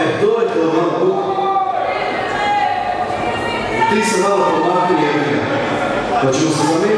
E, dojte od malo Buk. Ti se malo pomakni jedina. Pa ćemo se zamijeniti